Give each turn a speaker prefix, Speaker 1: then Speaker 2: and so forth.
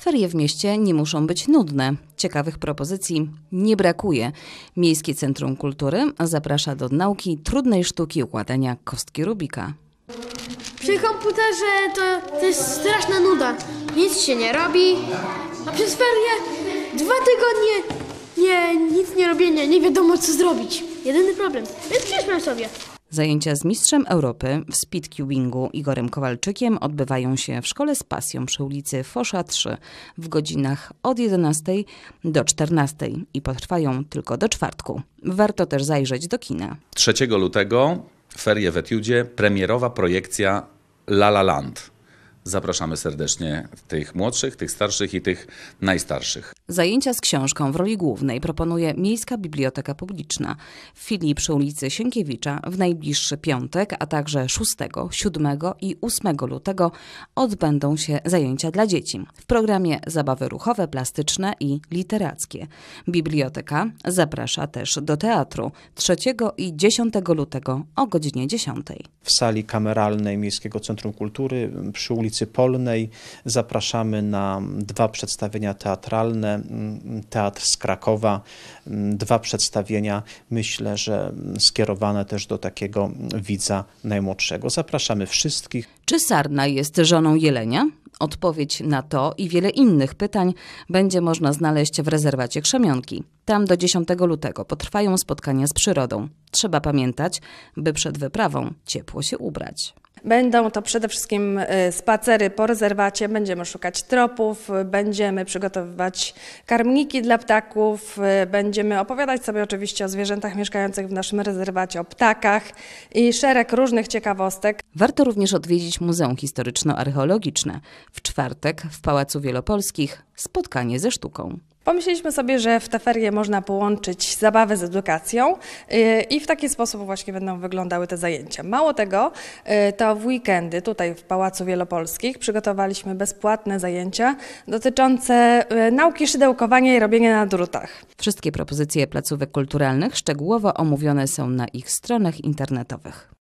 Speaker 1: Ferie w mieście nie muszą być nudne. Ciekawych propozycji nie brakuje. Miejskie Centrum Kultury zaprasza do nauki trudnej sztuki układania kostki Rubika.
Speaker 2: Przy komputerze to, to jest straszna nuda. Nic się nie robi, a przez ferie dwa tygodnie nie, nic nie robienia, nie wiadomo co zrobić. Jedyny problem. Więc przyszłem sobie.
Speaker 1: Zajęcia z mistrzem Europy w speedcubingu Igorem Kowalczykiem odbywają się w Szkole z Pasją przy ulicy Fosza 3 w godzinach od 11 do 14 i potrwają tylko do czwartku. Warto też zajrzeć do kina.
Speaker 3: 3 lutego ferie w Etiudzie, premierowa projekcja La La Land. Zapraszamy serdecznie tych młodszych, tych starszych i tych najstarszych.
Speaker 1: Zajęcia z książką w roli głównej proponuje Miejska Biblioteka Publiczna w filii przy ulicy Sienkiewicza w najbliższy piątek, a także 6, 7 i 8 lutego odbędą się zajęcia dla dzieci. W programie zabawy ruchowe, plastyczne i literackie. Biblioteka zaprasza też do teatru 3 i 10 lutego o godzinie 10.
Speaker 4: w sali kameralnej Miejskiego Centrum Kultury przy ulicy Polnej. Zapraszamy na dwa przedstawienia teatralne. mm, Teatr z Krakowa, mm, dwa przedstawienia, myślę, że mm, skierowane też do takiego widza najmłodszego. Zapraszamy wszystkich.
Speaker 1: Czy Sarna jest żoną Jelenia? Odpowiedź na to i wiele innych pytań będzie można znaleźć w rezerwacie Krzemionki. Tam do 10 lutego potrwają spotkania z przyrodą. Trzeba pamiętać, by przed wyprawą ciepło się ubrać.
Speaker 5: Będą to przede wszystkim y, spacery po rezerwacie, będziemy szukać tropów, będziemy przygotowywać karmniki dla ptaków, y, będziemy opowiadać sobie oczywiście o zwierzętach mieszkających w naszym rezerwacie, o ptakach i szereg różnych ciekawostek.
Speaker 1: Warto również odwiedzić Muzeum Historyczno-Archeologiczne. W czwartek w Pałacu Wielopolskich spotkanie ze sztuką.
Speaker 5: Pomyśleliśmy sobie, że w te ferie można połączyć zabawę z edukacją y, i w taki sposób właśnie będą wyglądały te zajęcia. Mało tego, y, to w weekendy tutaj w Pałacu Wielopolskich przygotowaliśmy bezpłatne zajęcia dotyczące y, nauki szydełkowania i robienia na drutach.
Speaker 1: Wszystkie propozycje placówek kulturalnych szczegółowo omówione są na ich stronach internetowych.